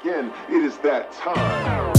again, it is that time.